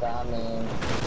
Coming.